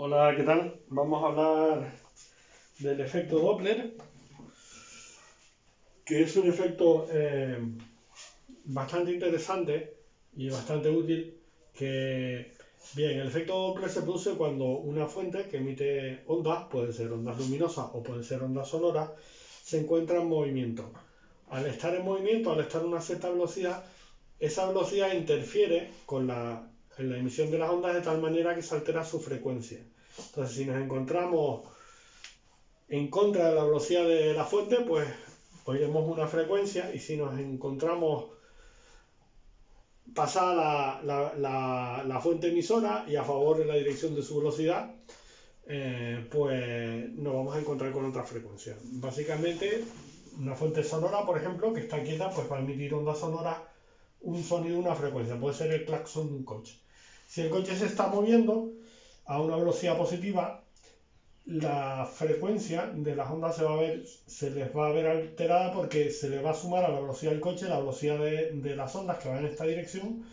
Hola, ¿qué tal? Vamos a hablar del efecto Doppler, que es un efecto eh, bastante interesante y bastante útil. Que, bien, el efecto Doppler se produce cuando una fuente que emite ondas, pueden ser ondas luminosas o pueden ser ondas sonoras, se encuentra en movimiento. Al estar en movimiento, al estar a una cierta velocidad, esa velocidad interfiere con la en la emisión de las ondas de tal manera que se altera su frecuencia. Entonces, si nos encontramos en contra de la velocidad de la fuente, pues oiremos una frecuencia y si nos encontramos pasada la, fuente emisora y a favor de la dirección de su velocidad, eh, pues nos vamos a encontrar con otra frecuencia. Básicamente, una fuente sonora, por ejemplo, que está quieta, pues va a emitir ondas sonoras, un sonido, una frecuencia. Puede ser el claxon de un coche. Si el coche se está moviendo a una velocidad positiva, la frecuencia de las ondas se, va a ver, se les va a ver alterada porque se le va a sumar a la velocidad del coche la velocidad de, las ondas que van en esta dirección.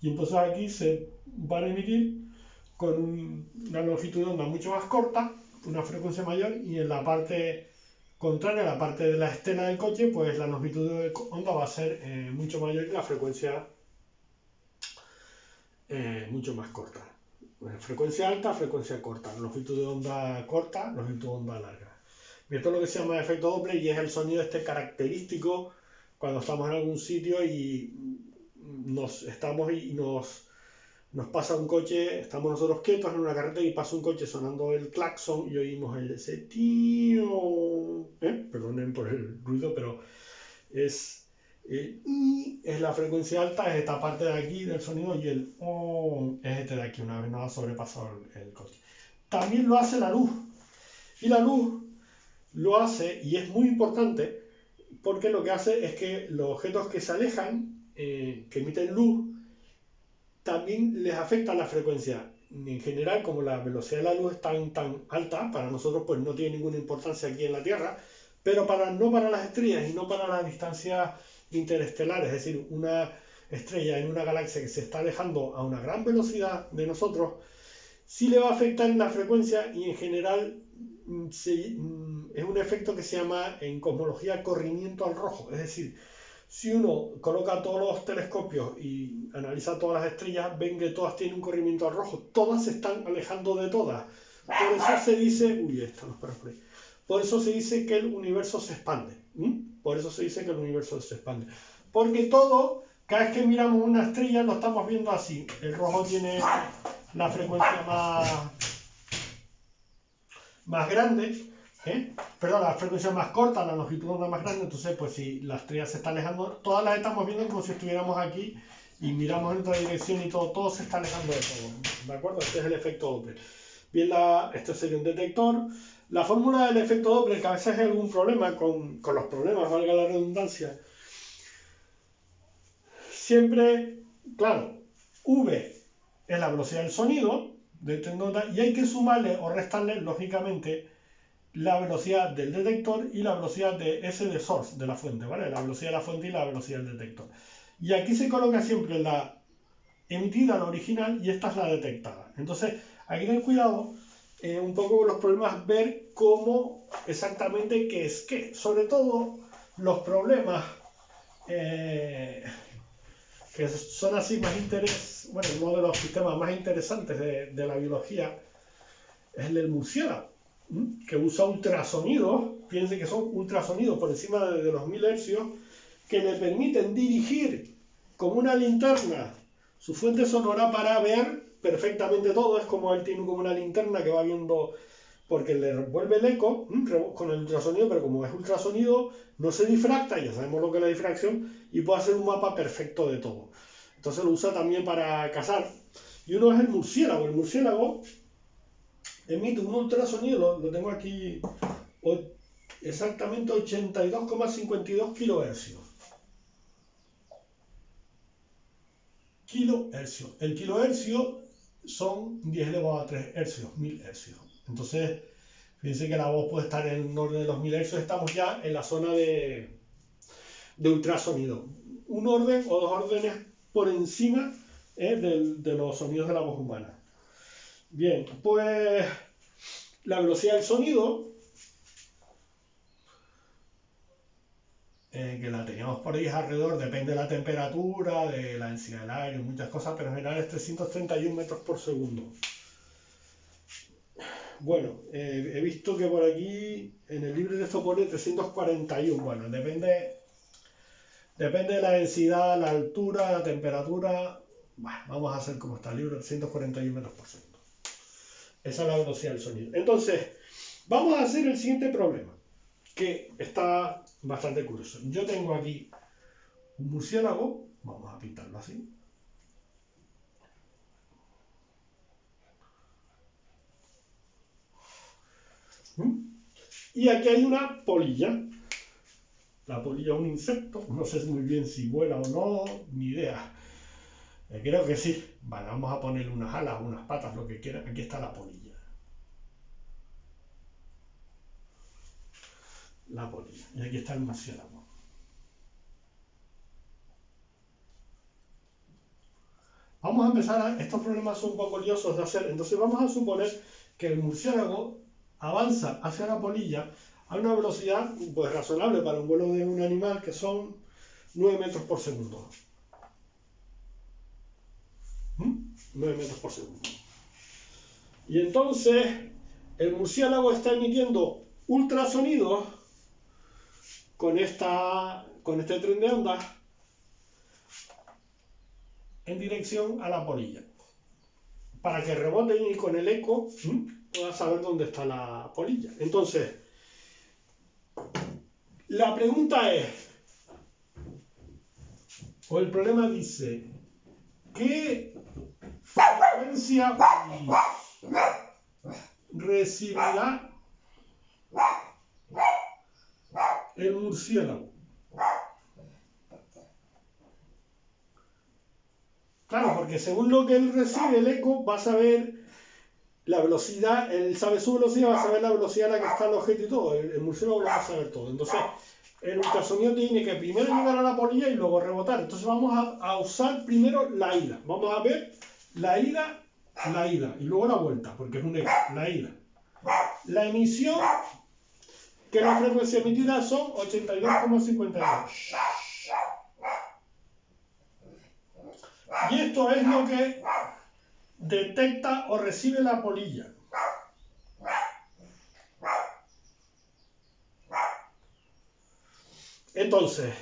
Y entonces aquí se van a emitir con una longitud de onda mucho más corta, una frecuencia mayor y en la parte contraria, la parte de la estela del coche, pues la longitud de onda va a ser eh, mucho mayor y la frecuencia eh, mucho más corta. frecuencia alta, frecuencia corta, longitud de onda corta, longitud de onda larga. esto es lo que se llama efecto Doppler y es el sonido este característico cuando estamos en algún sitio y nos estamos y nos, nos pasa un coche, estamos nosotros quietos en una carretera y pasa un coche sonando el claxon y oímos el ese tío. ¿eh? Perdonen por el ruido, pero es el I es la frecuencia alta, es esta parte de aquí del sonido, y el O es este de aquí, una vez no ha sobrepasado el, coche. También lo hace la luz. Y la luz lo hace, y es muy importante, porque lo que hace es que los objetos que se alejan, eh, que emiten luz, también les afecta la frecuencia. En general, como la velocidad de la luz es tan, tan alta, para nosotros pues no tiene ninguna importancia aquí en la Tierra, pero para, no para las estrellas y no para las distancias interestelar, es decir, una estrella en una galaxia que se está alejando a una gran velocidad de nosotros, sí le va a afectar en la frecuencia y en general mm, mm, es un efecto que se llama en cosmología corrimiento al rojo. Es decir, si uno coloca todos los telescopios y analiza todas las estrellas, ven que todas tienen un corrimiento al rojo, todas se están alejando de todas. Por eso se dice, uy, esto no, ahí. Por eso se dice que el universo se expande. Por eso se dice que el universo se expande. Porque todo, cada vez que miramos una estrella, lo estamos viendo así. El rojo tiene la frecuencia más, más grande. ¿eh? Perdón, la frecuencia más corta, la longitud onda más grande. Entonces, pues si la estrella se está alejando, todas las estamos viendo como si estuviéramos aquí y miramos en otra dirección y todo, todo se está alejando de todo. ¿De acuerdo? Este es el efecto Doppler. Bien, la, este sería un detector. La fórmula del efecto Doppler, que a veces hay algún problema con, los problemas, valga la redundancia, siempre, claro, V es la velocidad del sonido de este y hay que sumarle o restarle, lógicamente, la velocidad del detector y la velocidad de S de source, de la fuente, ¿vale? La velocidad de la fuente y la velocidad del detector. Y aquí se coloca siempre la emitida, la original, y esta es la detectada. Entonces, hay que tener cuidado eh, un poco los problemas, ver cómo exactamente qué es qué. Sobre todo los problemas eh, que son así más interés, bueno, uno de los sistemas más interesantes de, la biología es el del murciélago, que usa ultrasonidos, piensen que son ultrasonidos por encima de, de los mil hercios, que le permiten dirigir como una linterna su fuente sonora para ver perfectamente todo, es como él tiene como una linterna que va viendo, porque le vuelve el eco con el ultrasonido, pero como es ultrasonido, no se difracta, ya sabemos lo que es la difracción, y puede hacer un mapa perfecto de todo. Entonces lo usa también para cazar. Y uno es el murciélago. El murciélago emite un ultrasonido, lo, tengo aquí exactamente 82,52 kilohercios. Kilohercio. El kilohercio son 10 elevado a 3 hercios, 1000 hercios. Entonces, fíjense que la voz puede estar en orden de los 1000 hercios, estamos ya en la zona de, de ultrasonido. Un orden o dos órdenes por encima eh, de, los sonidos de la voz humana. Bien, pues la velocidad del sonido, eh, que la teníamos por ahí alrededor, depende de la temperatura, de la densidad del aire, muchas cosas, pero en general es 331 metros por segundo. Bueno, eh, he visto que por aquí en el libro de esto pone 341. Bueno, depende, depende de la densidad, la altura, la temperatura. Bueno, vamos a hacer como está el libro, 341 metros por segundo. Esa es la velocidad del sonido. Entonces, vamos a hacer el siguiente problema, que está bastante curioso. Yo tengo aquí un murciélago, vamos a pintarlo así. ¿Mm? Y aquí hay una polilla. La polilla es un insecto, no sé muy bien si vuela o no, ni idea. Eh, creo que sí. Vale, vamos a ponerle unas alas, unas patas, lo que quiera. Aquí está la polilla. La polilla. Y aquí está el murciélago. Vamos a empezar a... Estos problemas son un poco liosos de hacer. Entonces vamos a suponer que el murciélago avanza hacia la polilla a una velocidad pues razonable para un vuelo de un animal que son 9 metros por segundo. 9 metros por segundo. Y entonces el murciélago está emitiendo ultrasonidos con, esta, con este tren de ondas en dirección a la polilla. Para que reboten y con el eco pueda saber dónde está la polilla. Entonces, la pregunta es, o el problema dice, ¿qué frecuencia recibirá el murciélago? Claro, porque según lo que él recibe, el eco va a saber la velocidad, él sabe su velocidad, va a saber la velocidad a la que está el objeto y todo. El, murciélago lo va a saber todo. Entonces, el ultrasonido tiene que primero llegar a la polilla y luego rebotar. Entonces vamos a, usar primero la ida. Vamos a ver la ida, la ida y luego la vuelta, porque es un eco, la ida. La emisión, que la frecuencia emitida son 82,52. Y esto es lo que detecta o recibe la polilla. Entonces,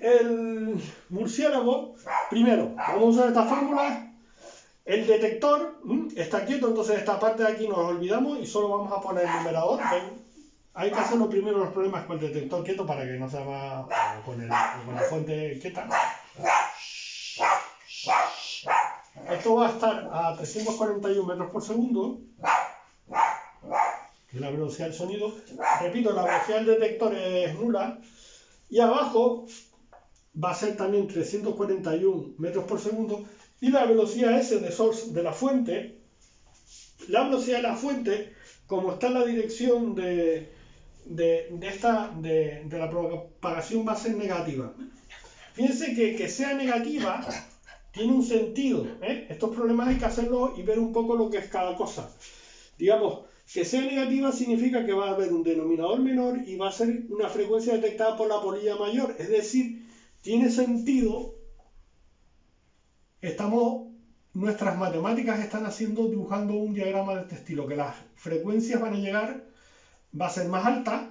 el murciélago, primero, vamos a usar esta fórmula. El detector está quieto, entonces esta parte de aquí nos olvidamos y solo vamos a poner el numerador. Hay que hacerlo primero los problemas con el detector quieto para que no se va con, con la fuente quieta. Esto va a estar a 341 metros por segundo, que es la velocidad del sonido. Repito, la velocidad del detector es nula. Y abajo va a ser también 341 metros por segundo. Y la velocidad S de source de la fuente, la velocidad de la fuente, como está en la dirección de, de, esta, de, de, la propagación va a ser negativa. Fíjense que que sea negativa tiene un sentido. ¿eh? Estos problemas hay que hacerlos y ver un poco lo que es cada cosa. Digamos, que sea negativa significa que va a haber un denominador menor y va a ser una frecuencia detectada por la polilla mayor. Es decir, tiene sentido. Estamos, nuestras matemáticas están haciendo, dibujando un diagrama de este estilo, que las frecuencias van a llegar, va a ser más alta,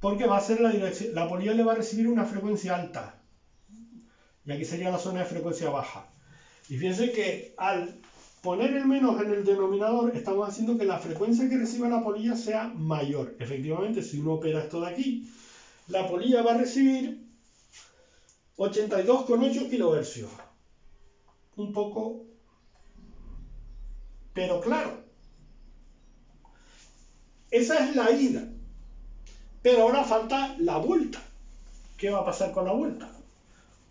porque va a ser la dirección, la polilla le va a recibir una frecuencia alta y aquí sería la zona de frecuencia baja. Y fíjense que al poner el menos en el denominador, estamos haciendo que la frecuencia que reciba la polilla sea mayor. Efectivamente, si uno opera esto de aquí, la polilla va a recibir 82,8 kHz. Un poco... Pero claro, esa es la ida. Pero ahora falta la vuelta. ¿Qué va a pasar con la vuelta?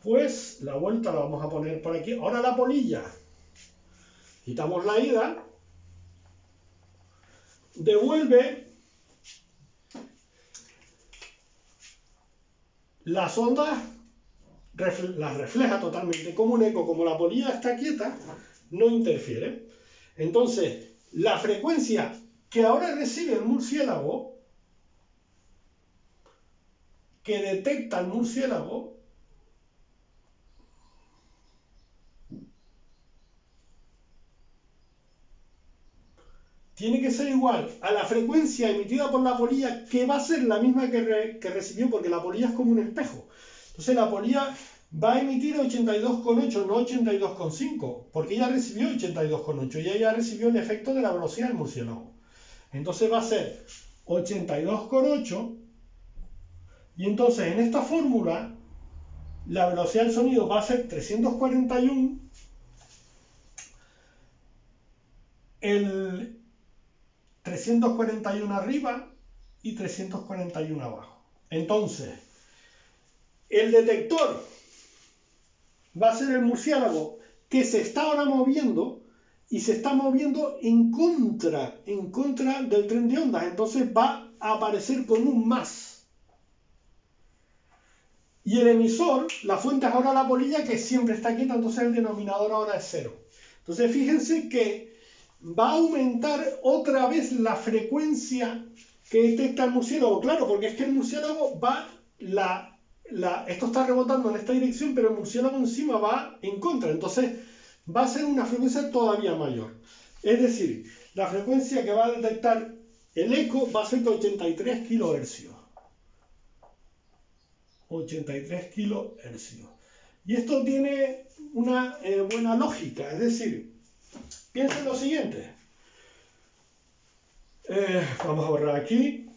Pues la vuelta la vamos a poner por aquí. Ahora la polilla. Quitamos la ida. Devuelve las ondas, las refleja totalmente como un eco. Como la polilla está quieta, no interfiere. Entonces, la frecuencia que ahora recibe el murciélago, que detecta el murciélago, tiene que ser igual a la frecuencia emitida por la polilla, que va a ser la misma que, que recibió, porque la polilla es como un espejo. Entonces la polilla va a emitir 82,8, no 82,5, porque ella recibió 82,8 y ella recibió el efecto de la velocidad del murciélago. Entonces va a ser 82,8 y entonces en esta fórmula la velocidad del sonido va a ser 341 el 341 arriba y 341 abajo. Entonces, el detector va a ser el murciélago que se está ahora moviendo y se está moviendo en contra, en contra del tren de ondas. Entonces va a aparecer con un más. Y el emisor, la fuente es ahora la polilla que siempre está quieta, entonces el denominador ahora es cero. Entonces fíjense que va a aumentar otra vez la frecuencia que detecta el murciélago. Claro, porque es que el murciélago va, la, esto está rebotando en esta dirección, pero el murciélago encima va en contra. Entonces va a ser una frecuencia todavía mayor. Es decir, la frecuencia que va a detectar el eco va a ser de 83 kHz. 83 kHz. Y esto tiene una eh, buena lógica, es decir, Piensen lo siguiente. Eh, vamos a borrar aquí.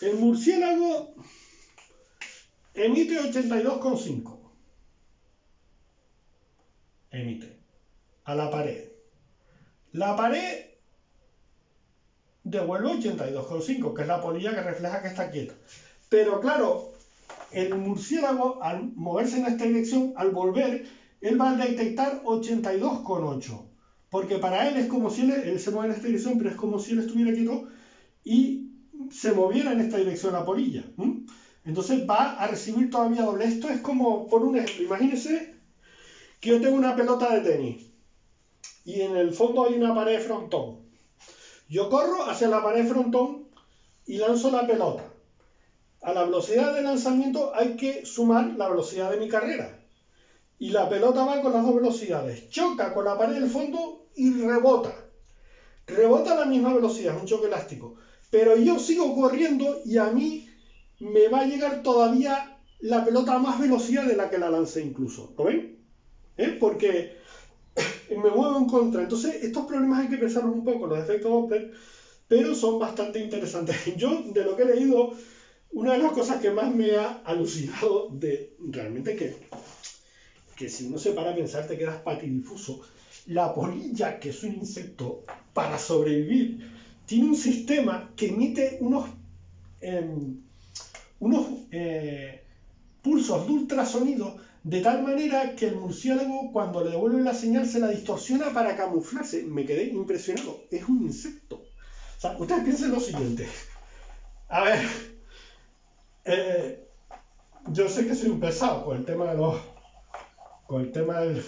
El murciélago emite 82,5. Emite. A la pared. La pared devuelve 82,5, que es la polilla que refleja que está quieta. Pero claro, el murciélago, al moverse en esta dirección, al volver, él va a detectar 82,8. Porque para él es como si él, se mueve en esta dirección, pero es como si él estuviera quieto y se moviera en esta dirección la polilla. Entonces va a recibir todavía doble. Esto es como, por un ejemplo, imagínense que yo tengo una pelota de tenis y en el fondo hay una pared frontón. Yo corro hacia la pared frontón y lanzo la pelota. A la velocidad de lanzamiento hay que sumar la velocidad de mi carrera. Y la pelota va con las dos velocidades. Choca con la pared del fondo y rebota. Rebota a la misma velocidad, es un choque elástico. Pero yo sigo corriendo y a mí me va a llegar todavía la pelota a más velocidad de la que la lancé incluso. ¿Lo ven? ¿Eh? Porque me muevo en contra. Entonces, estos problemas hay que pensarlos un poco, los efectos Doppler, pero son bastante interesantes. Yo, de lo que he leído, una de las cosas que más me ha alucinado de realmente que, que si uno se para a pensar te quedas patidifuso. La polilla, que es un insecto, para sobrevivir, tiene un sistema que emite unos, em, unos eh, pulsos de ultrasonido de tal manera que el murciélago cuando le devuelve la señal se la distorsiona para camuflarse. Me quedé impresionado. Es un insecto. O sea, ustedes piensen lo siguiente. A ver, eh, yo sé que soy un pesado con el tema de los... Con el tema del...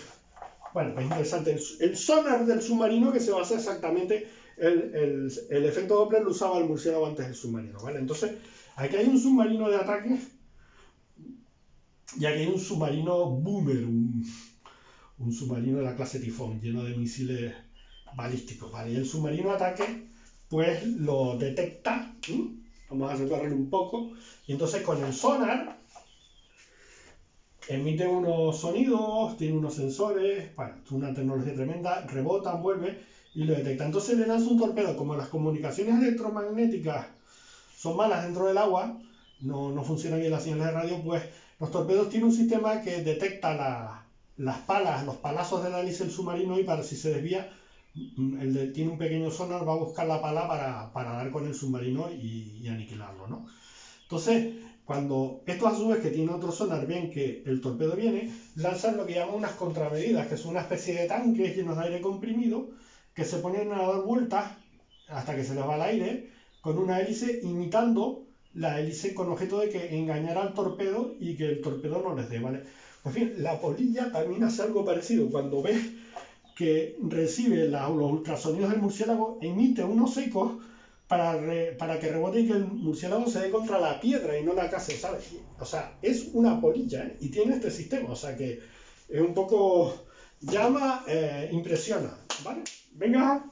Bueno, es interesante. El, sonar del submarino que se basa exactamente... El, el, el efecto Doppler lo usaba el murciélago antes del submarino, ¿vale? Entonces, aquí hay un submarino de ataque ya que hay un submarino boomer, un, submarino de la clase tifón lleno de misiles balísticos, ¿vale? Y el submarino ataque, pues lo detecta, vamos a separarlo un poco, y entonces con el sonar emite unos sonidos, tiene unos sensores, bueno, es una tecnología tremenda, rebota, vuelve y lo detecta. Entonces le lanza un torpedo, como las comunicaciones electromagnéticas son malas dentro del agua, no, no funcionan bien las señales de radio, pues los torpedos tienen un sistema que detecta las palas, los palazos de la hélice del submarino y para si se desvía, mm, el tiene un pequeño sonar, va a buscar la pala para, dar con el submarino y, aniquilarlo, ¿no? Entonces, cuando esto a su vez que tiene otro sonar, ven que el torpedo viene, lanzan lo que llaman unas contramedidas, que son una especie de tanques llenos de aire comprimido, que se ponen a dar vueltas hasta que se les va el aire, con una hélice imitando la hélice con objeto de que engañara al torpedo y que el torpedo no les dé, ¿vale? Bien, la polilla también hace algo parecido. Cuando ves que recibe los ultrasonidos del murciélago, emite unos ecos para, para que rebote y que el murciélago se dé contra la piedra y no la case, ¿sabes? O sea, es una polilla ¿eh? y tiene este sistema, o sea que es un poco llama, eh, impresiona, ¿vale? Venga.